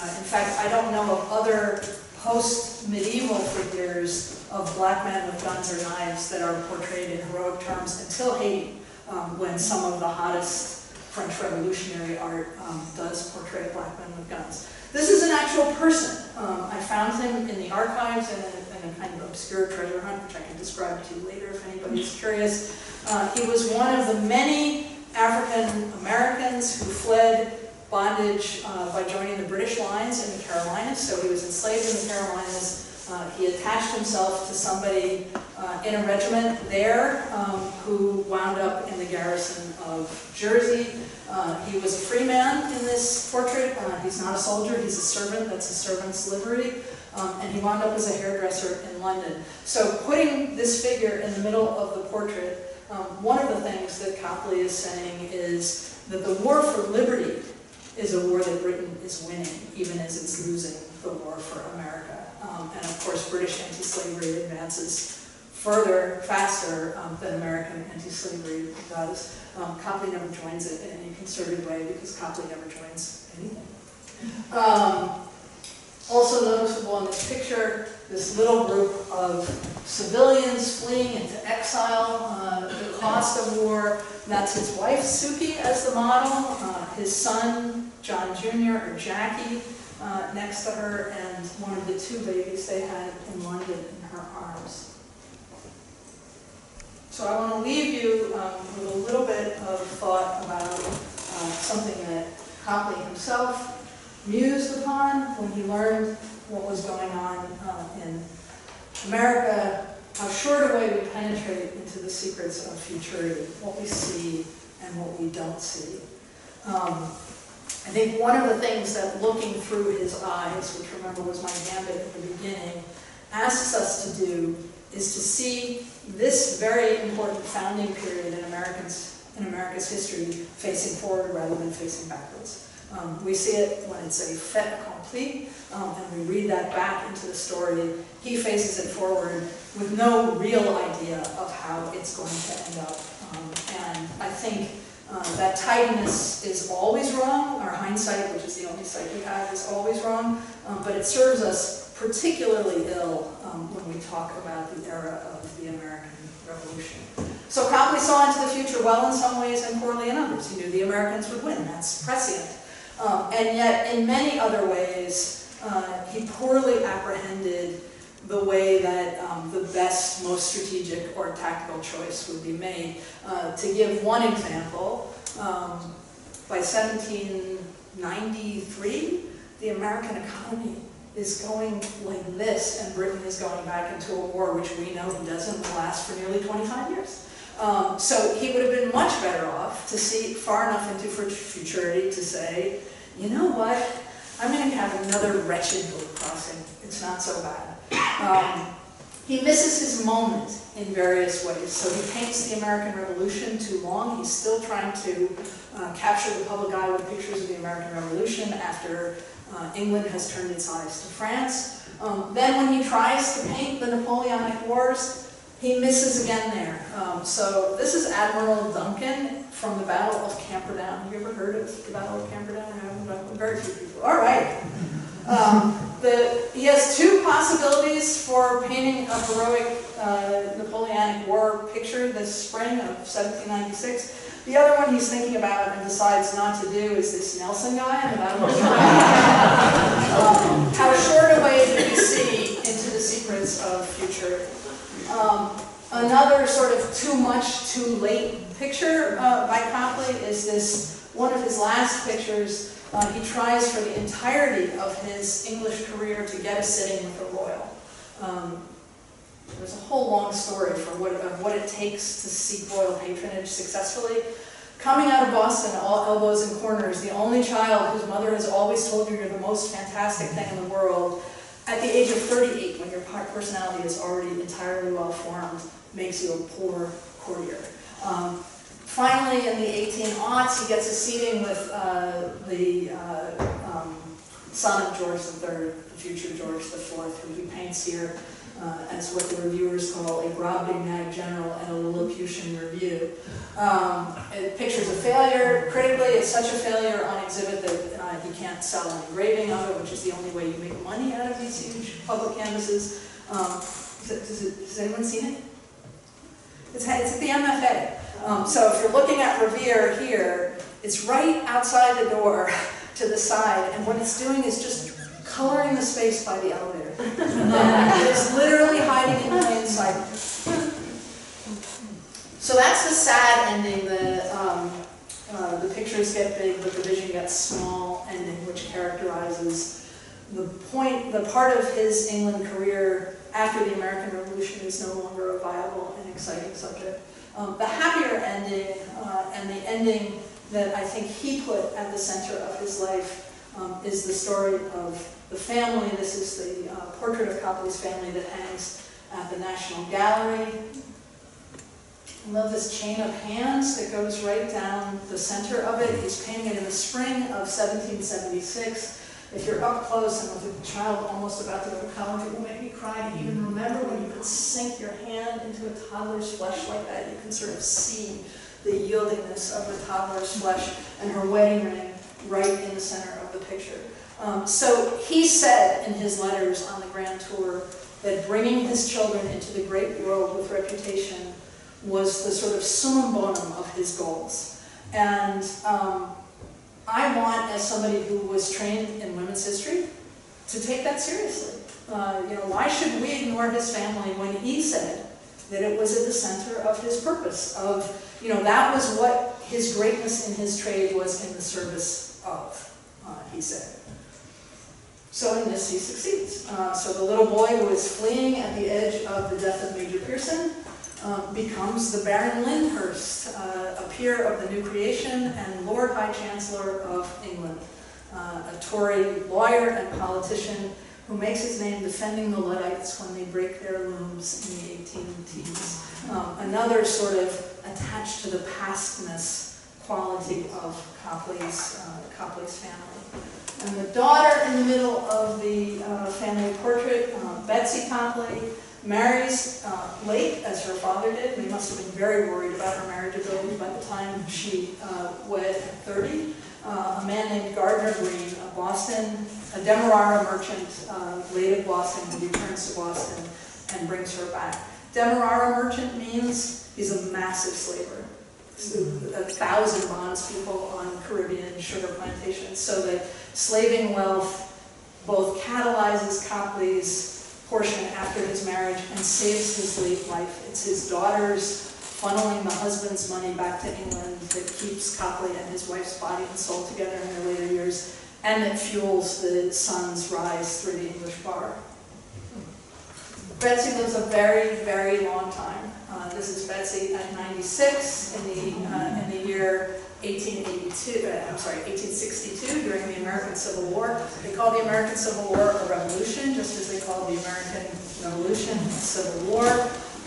uh, in fact, I don't know of other post-medieval figures of black men with guns or knives that are portrayed in heroic terms until Haiti, um, when some of the hottest French revolutionary art um, does portray black men with guns. This is an actual person. Um, I found him in the archives in a in a kind of obscure treasure hunt, which I can describe to you later if anybody's curious. Uh, he was one of the many African Americans who fled bondage uh, by joining the British lines in the Carolinas. So he was enslaved in the Carolinas. Uh, he attached himself to somebody uh, in a regiment there um, who wound up in the garrison of Jersey. Uh, he was a free man in this portrait. Uh, he's not a soldier, he's a servant. That's a servant's livery um, and he wound up as a hairdresser in London. So putting this figure in the middle of the portrait, um, one of the things that Copley is saying is that the war for liberty is a war that Britain is winning, even as it's losing the war for America. Um, and of course, British anti-slavery advances further, faster um, than American anti-slavery does. Um, Copley never joins it in any concerted way because Copley never joins anything. Um, also noticeable in this picture, this little group of civilians fleeing into exile, uh, the cost of war. That's his wife, Suki, as the model, uh, his son, John Jr., or Jackie, uh, next to her, and one of the two babies they had in London in her arms. So I want to leave you um, with a little bit of thought about uh, something that Copley himself mused upon when he learned what was going on uh, in America, how short a way we penetrate into the secrets of futurity, what we see and what we don't see. Um, I think one of the things that looking through his eyes, which remember was my gambit at the beginning, asks us to do is to see this very important founding period in Americans in America's history facing forward rather than facing backwards. Um, we see it when it's a fait accompli, um, and we read that back into the story. He faces it forward with no real idea of how it's going to end up. Um, and I think uh, that tidiness is always wrong. Our hindsight, which is the only sight we have, is always wrong. Um, but it serves us particularly ill um, when we talk about the era of the American Revolution. So Copley saw into the future well in some ways and poorly in others. He knew the Americans would win. That's prescient. Um, and yet, in many other ways, uh, he poorly apprehended the way that um, the best, most strategic or tactical choice would be made. Uh, to give one example, um, by 1793, the American economy is going like this, and Britain is going back into a war which we know doesn't last for nearly 25 years. Um, so he would have been much better off to see far enough into futurity to say, you know what, I'm going to have another wretched boat crossing. It's not so bad. Um, he misses his moment in various ways. So he paints the American Revolution too long. He's still trying to uh, capture the public eye with pictures of the American Revolution after uh, England has turned its eyes to France. Um, then when he tries to paint the Napoleonic Wars, he misses again there. Um, so this is Admiral Duncan from the Battle of Camperdown. Have you ever heard of the Battle of Camperdown? I haven't. Very few people. All right. Um, the, he has two possibilities for painting a heroic uh, Napoleonic War picture this spring of 1796. The other one he's thinking about and decides not to do is this Nelson guy in the Battle of um, How short a way do we see into the secrets of future? Um, another sort of too much, too late picture uh, by Copley is this, one of his last pictures uh, he tries for the entirety of his English career to get a sitting with the royal. Um, there's a whole long story for what, of what it takes to seek royal patronage successfully. Coming out of Boston, all elbows and corners, the only child whose mother has always told you you're the most fantastic thing in the world, at the age of 38, when your personality is already entirely well formed, makes you a poor courtier. Um, Finally, in the 1800s, he gets a seating with uh, the uh, um, son of George III, the future George IV, who he paints here uh, as what the reviewers call a Brobdingnag general and a Lilliputian review. Um, it pictures a failure. Critically, it's such a failure on exhibit that uh, he can't sell an engraving of it, which is the only way you make money out of these huge public canvases. Um, does, it, has anyone seen it? It's, it's at the MFA. Um, so if you're looking at Revere here, it's right outside the door to the side, and what it's doing is just coloring the space by the elevator. it's literally hiding in plain sight. So that's the sad ending, the, um, uh, the pictures get big, but the vision gets small ending, which characterizes the point, the part of his England career after the American Revolution is no longer a viable and exciting subject. Um, the happier ending, uh, and the ending that I think he put at the center of his life um, is the story of the family. This is the uh, portrait of Copley's family that hangs at the National Gallery. I love this chain of hands that goes right down the center of it. He's painting it in the spring of 1776. If you're up close and with a child almost about to go to college, it will make me cry to even remember when you could sink your hand into a toddler's flesh like that. You can sort of see the yieldingness of the toddler's flesh and her wedding ring right in the center of the picture. Um, so he said in his letters on the Grand Tour that bringing his children into the great world with reputation was the sort of summum bonum of his goals. And um, I want, as somebody who was trained in women's history, to take that seriously. Uh, you know, why should we ignore his family when he said that it was at the center of his purpose, of, you know, that was what his greatness in his trade was in the service of, uh, he said. So in this he succeeds. Uh, so the little boy who is fleeing at the edge of the death of Major Peirson uh, becomes the Baron Lyndhurst, uh, a peer of the new creation and Lord High Chancellor of England, uh, a Tory lawyer and politician who makes his name defending the Luddites when they break their looms in the 1810s. Um, another sort of attached to the pastness quality of Copley's, uh, Copley's family. And the daughter in the middle of the uh, family portrait, uh, Betsy Copley, marries uh, late, as her father did. They must have been very worried about her marriageability by the time she uh, wed at 30. Uh, a man named Gardiner Greene a Boston, a Demerara merchant, uh, late of Boston, returns to Boston and brings her back. Demerara merchant means he's a massive slaver. A thousand bonds people on Caribbean sugar plantations. So that slaving wealth both catalyzes Copley's portion after his marriage and saves his late life. It's his daughters funneling the husband's money back to England that keeps Copley and his wife's body and soul together in their later years, and that fuels the son's rise through the English bar. Betsy lives a very, very long time. Uh, this is Betsy at 96 in the, uh, in the year 1882, uh, I'm sorry, 1862 during the American Civil War. They call the American Civil War a revolution, just as they call the American Revolution a civil war.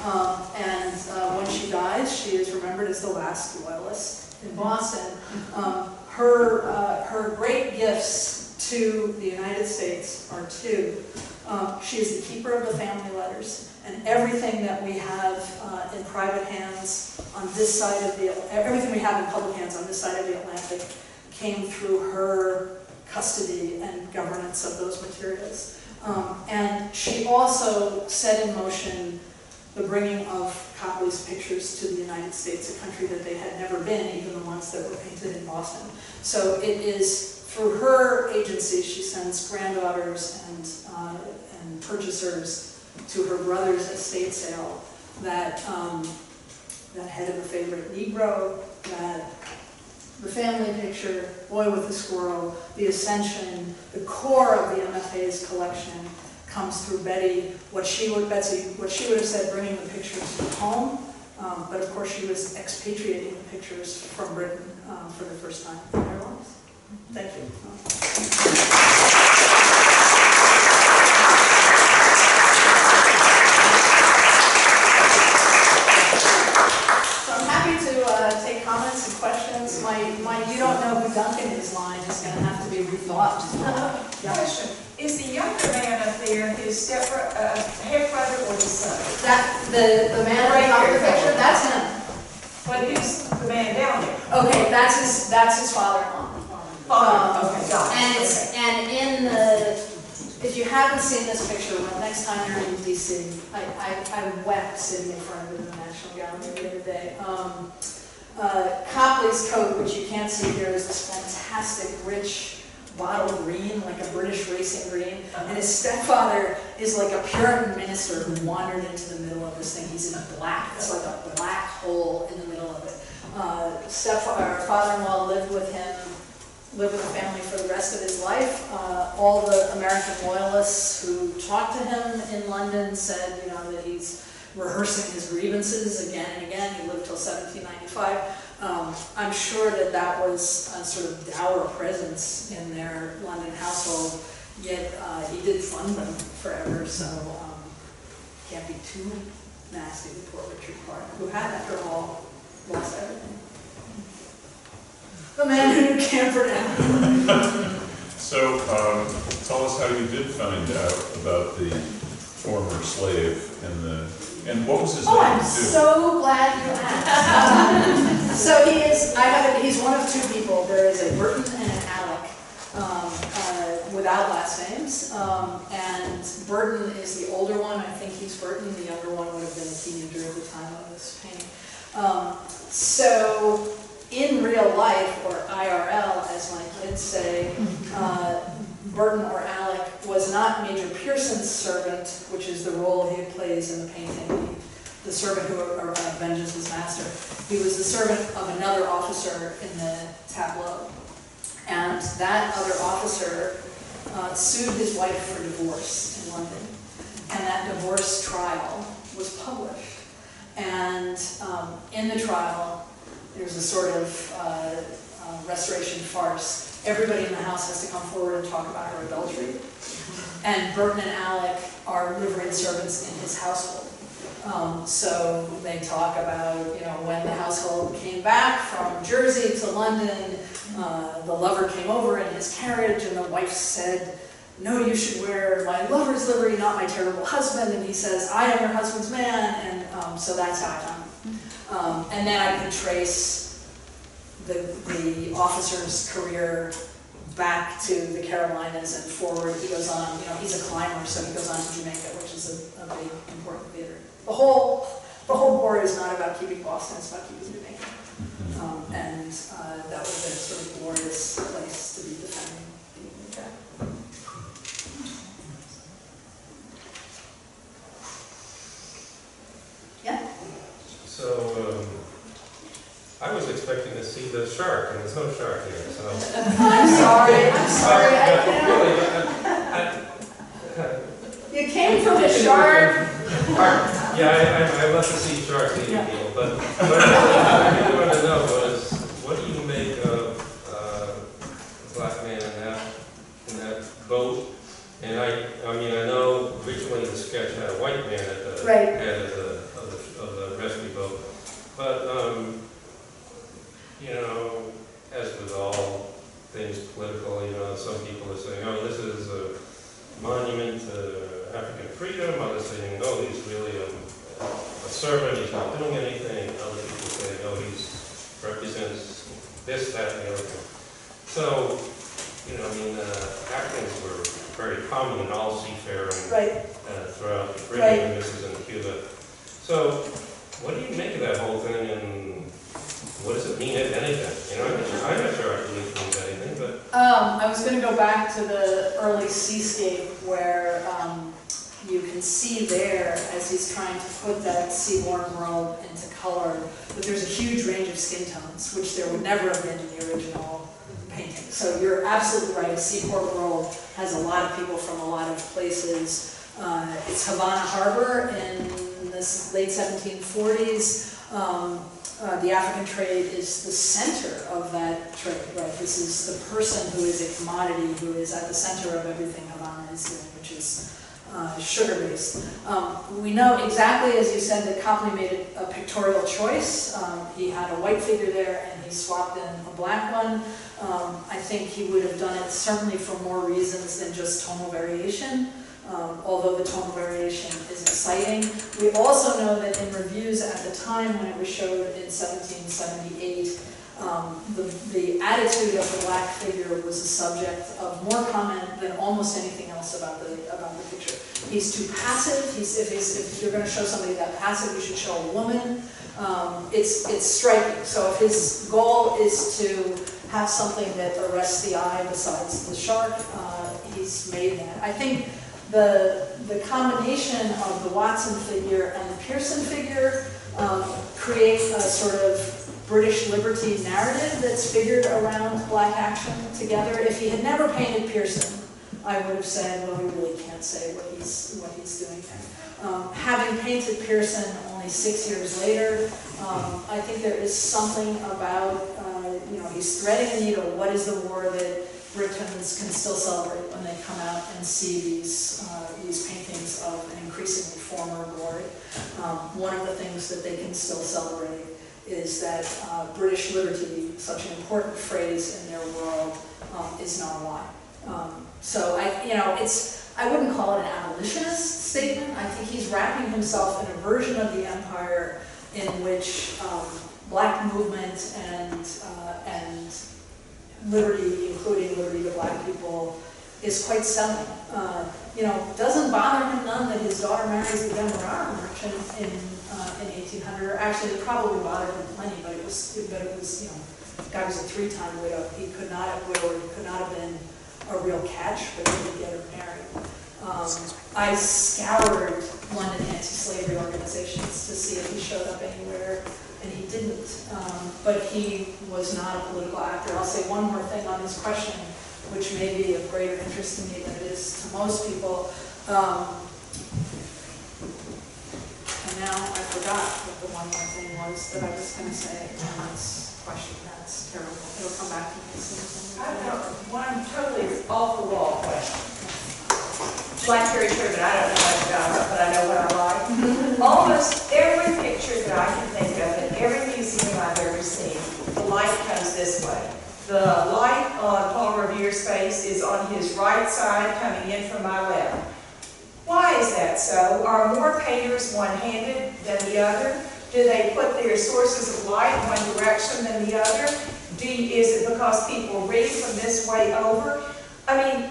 Um, and uh, when she dies, she is remembered as the last loyalist in Boston. Um, her, uh, her great gifts to the United States are two. Um, she is the keeper of the family letters and everything that we have uh, in private hands on this side of the, everything we have in public hands on this side of the Atlantic came through her custody and governance of those materials. Um, and she also set in motion the bringing of Copley's pictures to the United States, a country that they had never been, even the ones that were painted in Boston. So it is through her agency, she sends granddaughters and, uh, and purchasers to her brother's estate sale that, um, that head of a favorite Negro, that the family picture, Boy with the Squirrel, the Ascension, the core of the MFA's collection comes through Betty, what she would, Betsy, what she would have said, bringing the pictures home, um, but of course she was expatriating the pictures from Britain um, for the first time in their lives. Thank you. my, my you don't know who Duncan is line is going to to be. Question, is the younger man up there his step, uh, half brother or his son? That, the, the man right top the picture, that's him. But who's the man down there? Okay, that's his, that's his father-in-law. Father, okay, got it. And it's, okay. and in the, if you haven't seen this picture, well, next time you're in DC, I, I, I wept sitting in front of the National Gallery the other day. Um, uh, Copley's coat, which you can't see here, is this fantastic, rich bottle green, like a British racing green. And his stepfather is like a Puritan minister who wandered into the middle of this thing. He's in black. It's like a black hole in the middle of it. Uh, stepfather, father-in-law lived with him, lived with the family for the rest of his life. Uh, all the American loyalists who talked to him in London said, you know, that he's rehearsing his grievances again and again. He lived till 1795. Um, I'm sure that that was a sort of dour presence in their London household, yet uh, he did fund them forever, so um, can't be too nasty to poor Richard Clarke, who had, after all, lost everything. The man who campered out. So, um, tell us how you did find out about the former slave and the, and what was his name Oh, I'm too? so glad you asked. So he is, I have, he's one of two people. There is a Burton and an Alec, um, uh, without last names. Um, and Burton is the older one. I think he's Burton. The younger one would have been a teenager at the time of this painting. Um, so in real life, or IRL, as my kids say, uh, Burton or Alec was not Major Peirson's servant, which is the role he plays in the painting, the servant who uh, avenges his master. He was the servant of another officer in the tableau. And that other officer uh, sued his wife for divorce in London. And that divorce trial was published. And um, in the trial, there's a sort of uh, uh, restoration farce. Everybody in the house has to come forward and talk about her adultery. And Burton and Alec are liveried servants in his household. Um, so they talk about, you know, when the household came back from Jersey to London, uh, the lover came over in his carriage and the wife said, no, you should wear my lover's livery, not my terrible husband. And he says, I am your husband's man. And um, so that's how I found. Um, and then I could trace the, the officer's career back to the Carolinas and forward. He goes on, you know, he's a climber, so he goes on to Jamaica, which is a, a big, important theater. The whole, the whole war is not about keeping Boston, it's about keeping Jamaica. Um, and uh, that was a sort of glorious place to be defending the UK. Yeah? So, um, I was expecting to see the shark, and there's no shark here, so. I'm sorry, I'm uh, sorry, I Uh, can't. Really, I- You came from the shark. I- yeah, I, I, I love to see sharks eating Yeah. people, but what uh, I really wanted to know uh, was, what do you make of, uh, the black man in that, in that boat? And I, I mean, I know originally the sketch had a white man at the Right. head of the, of the, of the rescue boat. But, um, you know, as with all things political, you know, some people are saying, oh, this is a monument to African freedom, others saying, oh, he's really a, a servant, he's not doing anything, other people saying, oh, he's represents this, that, and the other thing. So, you know, I mean, uh, Africans were very common in all seafaring Right, uh, throughout the Caribbean, and this is in Cuba. So, what do you make of that whole thing, and what does it mean, if anything? You know, I'm not sure, I'm not sure I believe it means anything, but Um, I was gonna go back to the early seascape where, um, you can see there, as he's trying to put that seaborn world into color, that there's a huge range of skin tones, which there would never have been in the original painting. So you're absolutely right, seaport world has a lot of people from a lot of places. Uh, it's Havana Harbor in the late seventeen forties. Um, uh, the African trade is the center of that trade, right? This is the person who is a commodity, who is at the center of everything Havana is doing, which is uh, sugar-based. Um, we know exactly, as you said, that Copley made a pictorial choice. Um, he had a white figure there, and he swapped in a black one. Um, I think he would have done it certainly for more reasons than just tonal variation. Um, although the tonal variation is exciting. We also know that in reviews at the time when it was showed in 1778, um, the, the attitude of the black figure was a subject of more comment than almost anything else about the, about the picture. He's too passive, he's, if, he's, if you're gonna show somebody that passive, you should show a woman. Um, it's, it's striking, so if his goal is to have something that arrests the eye besides the shark, uh, he's made that. I think the, the combination of the Watson figure and the Peirson figure um, a sort of British liberty narrative that's figured around black action together. If he had never painted Peirson, I would have said, well, we really can't say what he's, what he's doing there. Um, having painted Peirson only six years later, um, I think there is something about, uh, you know, he's threading the needle. What is the war that Britons can still celebrate when they come out and see these, uh, these paintings of an increasingly former lord. Um, One of the things that they can still celebrate is that uh, British liberty, such an important phrase in their world, um, is not a lie. Um, So I, you know, it's, I wouldn't call it an abolitionist statement. I think he's wrapping himself in a version of the empire in which um, black movement and, uh, and liberty, including liberty to black people, is quite selling. Uh, You know, doesn't bother him none that his daughter marries a Demerara merchant in, uh, in eighteen hundred, actually it probably bothered him plenty, but it was, but it was, you know, guy was a three-time widow, he could not have widowed, he could not have been a real catch, but he did get her married. Um, I scoured London anti-slavery organizations to see if he showed up anywhere, and he didn't. Um, But he was not a political actor. I'll say one more thing on this question, which may be of greater interest to me than it is to most people. Um, now I forgot what the one more thing was that I was gonna say on this question. That's terrible. It'll come back to me as soon I'm. I've got one totally off-the-wall question. Like Terry Sherman, I don't know much about it, but I know what I like. Almost every picture that I can think of in every museum I've ever seen, the light comes this way. The light on Paul Revere's face is on his right side coming in from my left. Why is that so? Are more painters one-handed than the other? Do they put their sources of light in one direction than the other? Do, is it because people read from this way over? I mean,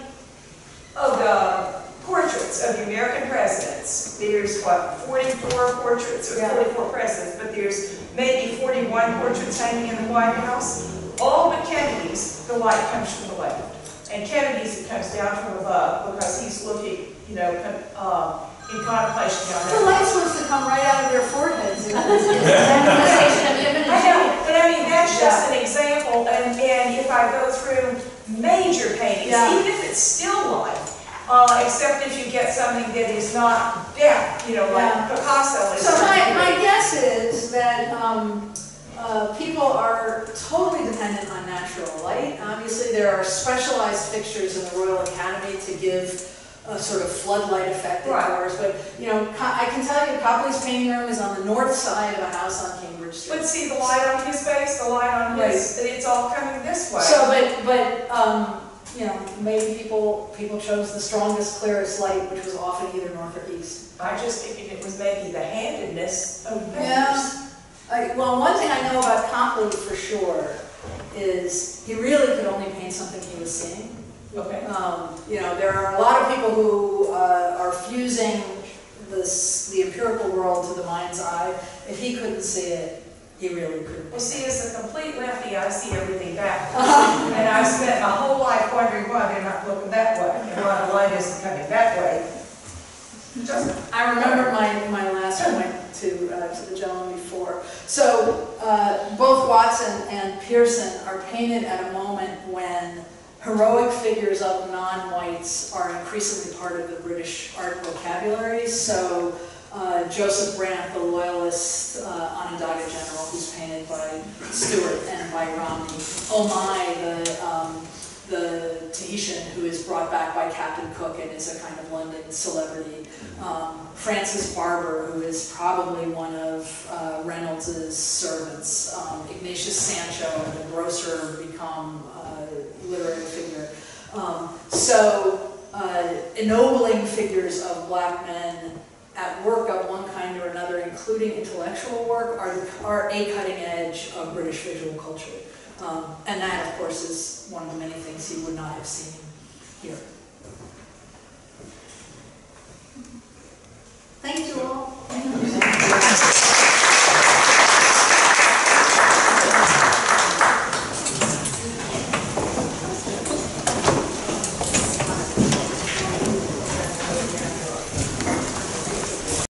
of the portraits of the American presidents, there's what, 44 portraits or Yeah. 44 presidents, but there's maybe 41 portraits hanging in the White House. All but Kennedy's, the light comes from the left. And Kennedy's, it comes down from above because he's looking, you know, uh, in contemplation down The there. light's supposed to come right out of their foreheads. It's a manifestation of image. I know, but I mean, that's just an example, and, and if I go through major paintings, Yeah. even if it's still life, uh, except if you get something that is not death, you know, like Yeah. Picasso is. So my, my guess is that, um, uh, people are totally dependent on natural light. Obviously, there are specialized fixtures in the Royal Academy to give a sort of floodlight effect Right. indoors. But, you know, I can tell you Copley's painting room is on the north side of a house on Cambridge Street. But see the light on his face, the light on his, it's all coming this way. So, but, but, um, you know, maybe people, people chose the strongest, clearest light, which was often either north or east. I just figured it was maybe the handedness of Yeah. painters. Like, well, one thing I know about Copley for sure is he really could only paint something he was seeing. Okay. Um, you know, there are a lot of people who uh, are fusing this, the empirical world to the mind's eye. If he couldn't see it, he really couldn't. Well, see, as a complete lefty, I see everything backwards. And I've spent my whole life wondering why they're not looking that way, and why the light isn't coming that way. Just I remember my, my last point to, uh, to the gentleman before. So, uh, both Watson and Peirson are painted at a moment when heroic figures of non-whites are increasingly part of the British art vocabulary. So, uh, Joseph Brant, the loyalist uh, Onondaga general, who's painted by Stuart and by Romney. Oh my, the, um, the Tahitian who is brought back by Captain Cook and is a kind of London celebrity. Um, Francis Barber, who is probably one of uh, Reynolds's servants. Um, Ignatius Sancho, the grocer, become a literary figure. Um, so uh, ennobling figures of black men at work of one kind or another, including intellectual work, are, are a cutting edge of British visual culture. Um, and that, of course, is one of the many things he would not have seen here. Thank you all.